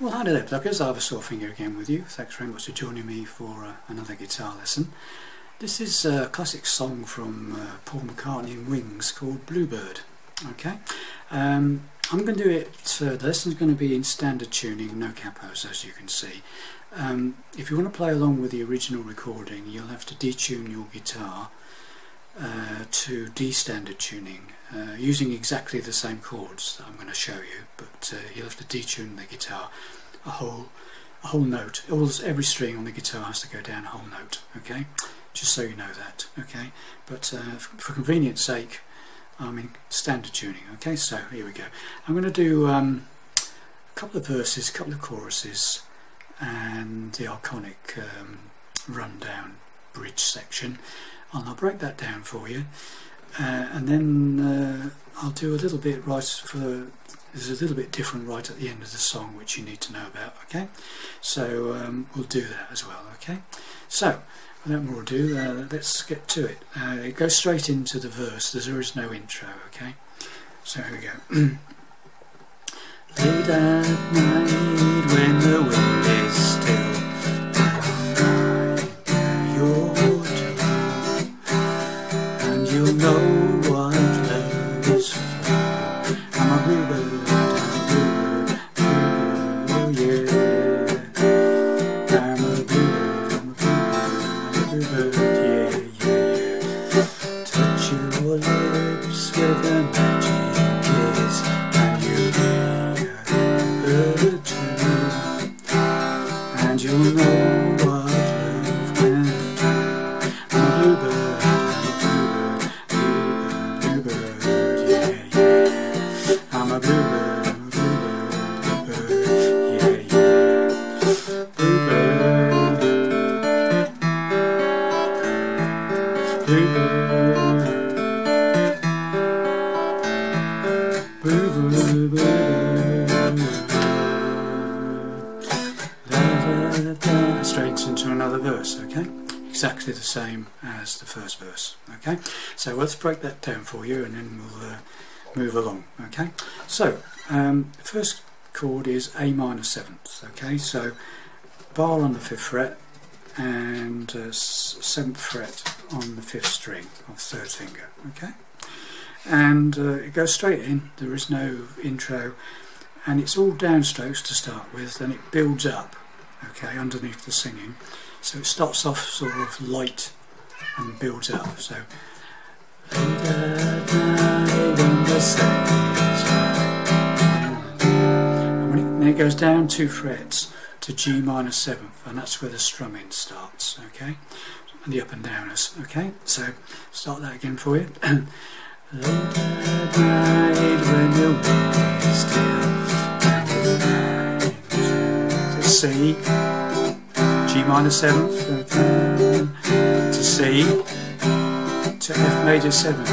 Well, hi there, pluckers. Ivor Sorefingers again with you. Thanks very much for joining me for uh, another guitar lesson. This is a classic song from uh, Paul McCartney and Wings called Bluebird. Okay, um, I'm going to do it. Uh, the lesson's going to be in standard tuning, no capos, as you can see. Um, if you want to play along with the original recording, you'll have to detune your guitar uh, to D standard tuning uh, using exactly the same chords that I'm going to show you but uh, you'll have to detune the guitar a whole a whole note. All, every string on the guitar has to go down a whole note okay? Just so you know that okay? But uh, for, convenience sake I'm in standard tuning okay? So here we go. I'm going to do um, a couple of verses a couple of choruses and the iconic um, rundown bridge section and I'll break that down for you. Uh, and then uh, I'll do a little bit right for the, there's a little bit different right at the end of the song which you need to know about okay? So um, we'll do that as well okay? So without more ado uh, let's get to it. Uh, it goes straight into the verse. There is no intro okay? So here we go. Late at night when the wind is still you know. Straight into another verse, okay? Exactly the same as the first verse, okay? So let's break that down for you and then we'll uh, move along, okay? So, um, the first chord is A minor seventh, okay? So, bar on the fifth fret and uh, seventh fret on the fifth string of third finger, okay? And uh, it goes straight in, there is no intro, and it's all downstrokes to start with, then it builds up, okay, underneath the singing. So it starts off sort of light and builds up. So and when it, then it goes down two frets to G minor seventh, and that's where the strumming starts, okay? And the up and downers, okay? So start that again for you. Late at night when the wind is still C, G minor seventh, to C, to F major seventh,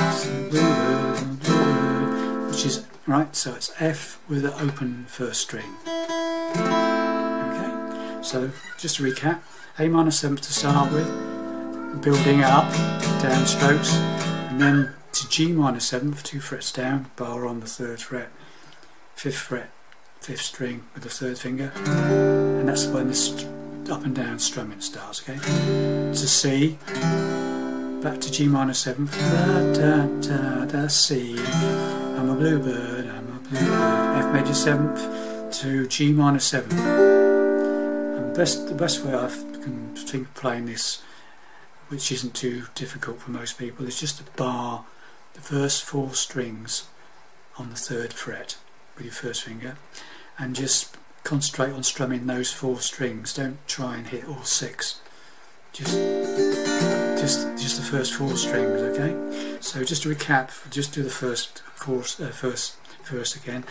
which is right. So it's F with an open first string. Okay. So just to recap, A minor seventh to start with, building up, down strokes, and then to G minor 7th, two frets down, bar on the third fret, fifth fret, fifth string with the third finger, and that's when this up and down strumming starts, okay? To C, back to G minor 7th, da da da da C, I'm a bluebird, I'm a bluebird, F major 7th to G minor 7th. And best, the best way I can think of playing this which isn't too difficult for most people, is just a bar the first four strings on the third fret with your first finger and just concentrate on strumming those four strings. Don't try and hit all six. Just just just the first four strings okay? So just to recap just do the first course uh, first verse again.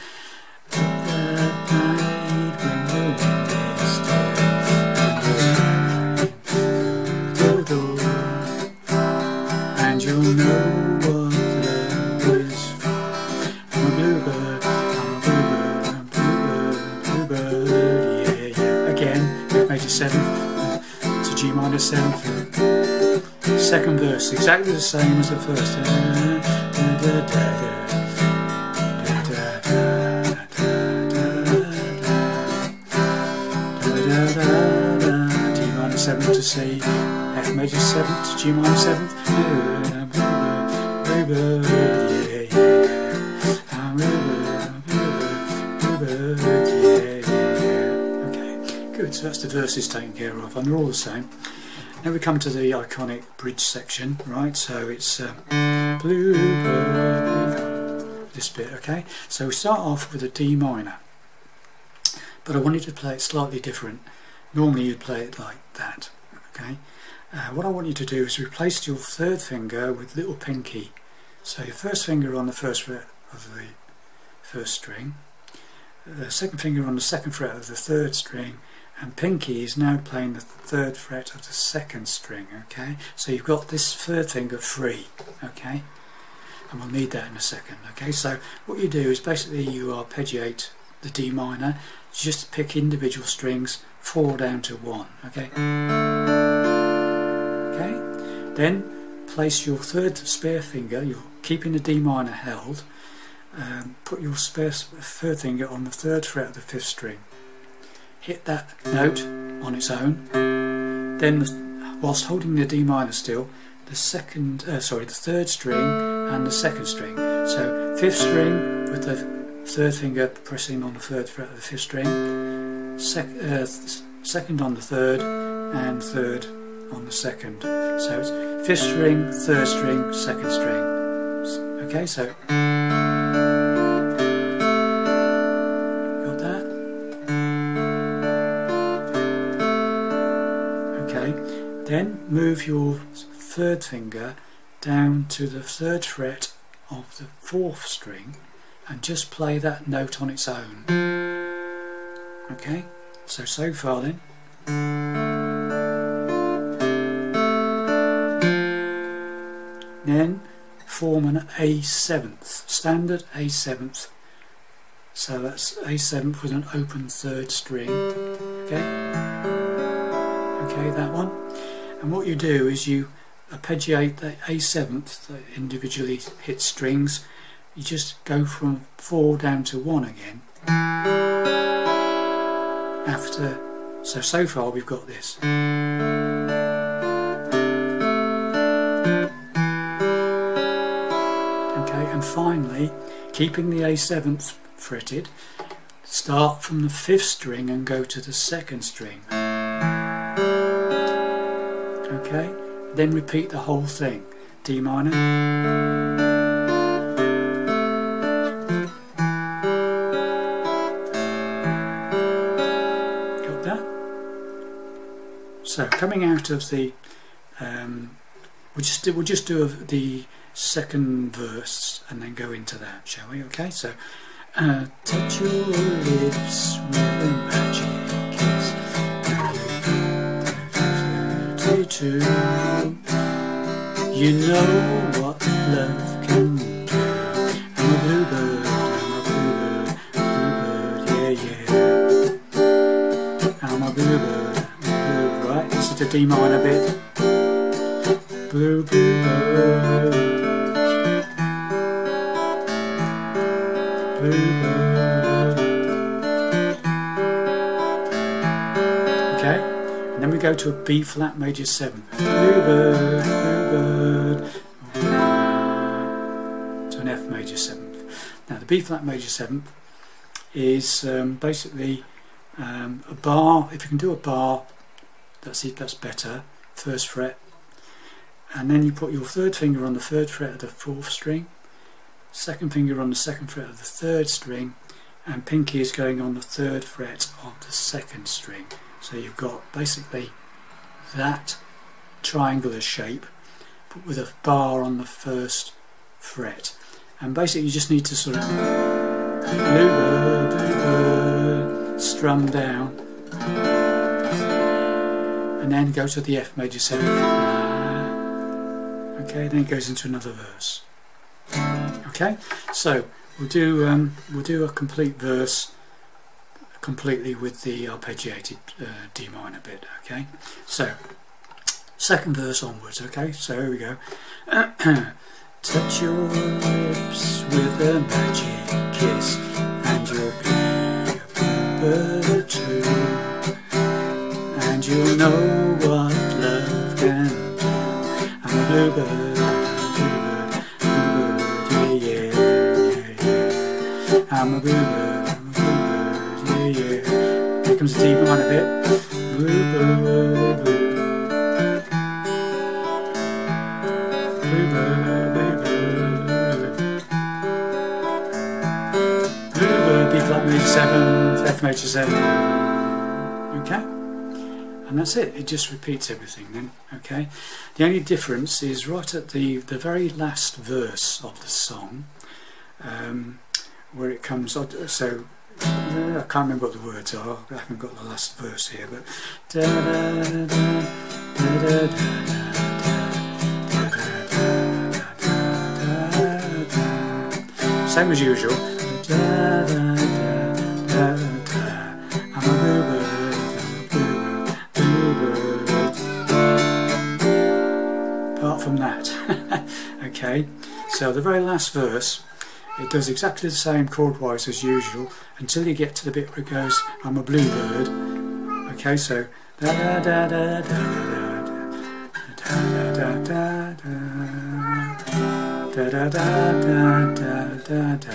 And you'll know exactly the same as the first. G minor seventh to C, F major seventh to G minor seventh. Okay, good. So that's the verses taken care of, and they're all the same. Now we come to the iconic bridge section, right, so it's uh, bluebird, this bit, okay, so we start off with a D minor, but I wanted to play it slightly different. Normally you'd play it like that. Okay. Uh, what I want you to do is replace your third finger with little pinky. So your first finger on the first fret of the first string, the second finger on the second fret of the third string, and pinky is now playing the third fret of the second string. Okay. So you've got this third finger free. Okay. And we'll need that in a second. Okay. So what you do is basically you arpeggiate the D minor just pick individual strings four down to one okay okay then place your third spare finger you're keeping the D minor held um, put your spare third finger on the third fret of the fifth string hit that note on its own then whilst holding the D minor still the second uh, sorry the third string and the second string so fifth string with the third finger pressing on the third fret of the fifth string, sec uh, second on the third, and third on the second. So it's fifth string, third string, second string. Okay, so move your third finger down to the third fret of the fourth string and just play that note on its own. Okay, so so far then. Then form an A seventh, standard A seventh. So that's A seventh with an open third string. Okay, okay, that one. And what you do is you arpeggiate the A seventh that individually hit strings. You just go from 4 down to 1 again. After so so far we've got this. Okay and finally keeping the A7th fretted start from the 5th string and go to the 2nd string okay then repeat the whole thing D minor Got that? So coming out of the, um, we'll just do, we'll just do the second verse and then go into that, shall we? Okay, so uh, touch your lips with magic Too, you know what love can do. I'm a bluebird, I'm a bluebird, bluebird, yeah, yeah. I'm a bluebird to D minor bit. And then we go to a B flat major 7. Bluebird, bluebird. To an F major 7th. Now the B flat major 7th is um, basically um, a bar, if you can do a bar that's it that's better first fret and then you put your third finger on the third fret of the fourth string second finger on the second fret of the third string and pinky is going on the third fret of the second string so you've got basically that triangular shape but with a bar on the first fret. And basically you just need to sort of strum down and then go to the F major 7 okay then it goes into another verse. Okay so we'll do um, we'll do a complete verse completely with the arpeggiated uh, D minor bit okay? So second verse onwards okay? So here we go. Touch your lips with a magic kiss and you'll be a bluebird too. And you'll know what love can do. I'm a bluebird I'm a bluebird, bluebird yeah, yeah, yeah. I'm a bluebird. Major 7, F major 7. Okay? And that's it, it just repeats everything then, okay? The only difference is right at the, the very last verse of the song, um, where it comes, so I can't remember what the words are, I haven't got the last verse here, but same as usual. Apart from that, okay. So the very last verse it does exactly the same chord-wise as usual until you get to the bit where it goes, I'm a bluebird. Okay, so da da da da da da da da da da da da da da da da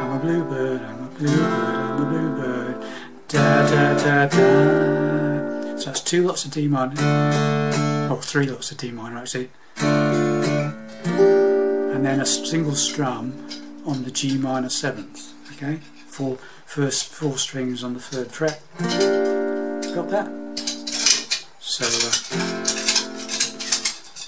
I'm a bluebird, I'm a bluebird, I'm a bluebird da da da da So that's two lots of D minor, or three lots of D minor actually and then a single strum on the G minor seventh. Okay, four first four strings on the third fret. Got that? So, uh,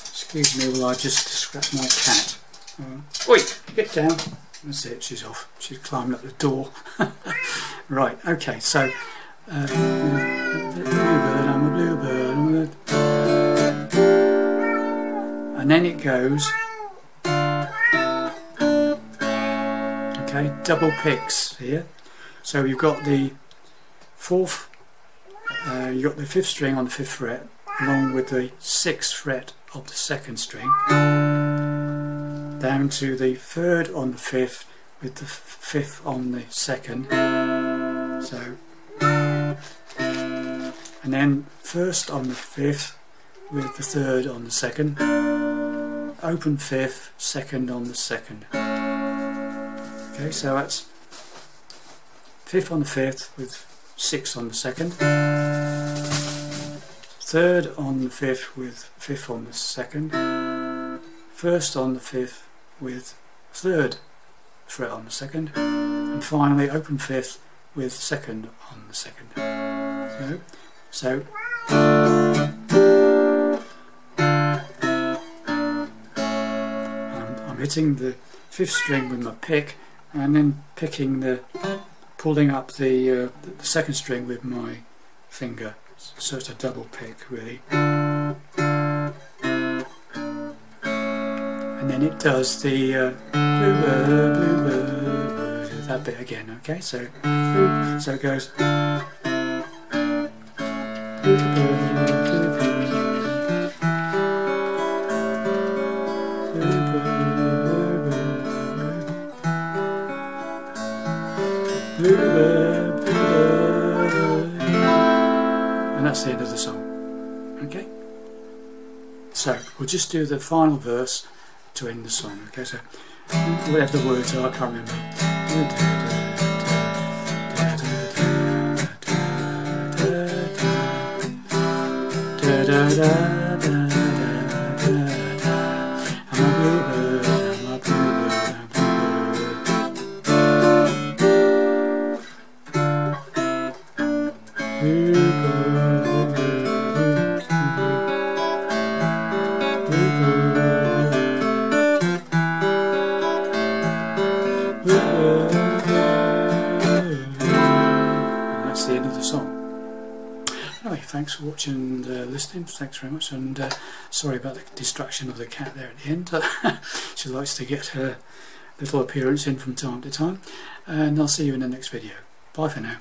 excuse me while I just scratch my cat. Uh, oi, get down. That's it. She's off. She's climbing up the door. right. Okay. So. Uh, bluebird, I'm a bluebird, I'm a and then it goes okay double picks here. So you've got the fourth uh, you've got the fifth string on the fifth fret along with the sixth fret of the second string. Down to the third on the fifth with the fifth on the second. So and then first on the fifth with the third on the second. Open fifth second on the second Okay, so that's fifth on the fifth with sixth on the second, third on the fifth with fifth on the second, first on the fifth with third fret on the second, and finally open fifth with second on the second. So, so I'm hitting the fifth string with my pick and then picking the pulling up the, uh, the second string with my finger. So it's a double pick really. And then it does the uh, that bit again okay? So so it goes So, we'll just do the final verse to end the song. Okay, so whatever the words are, I can't remember. Da, da, and uh, listening. Thanks very much, and uh, sorry about the distraction of the cat there at the end. she likes to get her little appearance in from time to time, and I'll see you in the next video. Bye for now.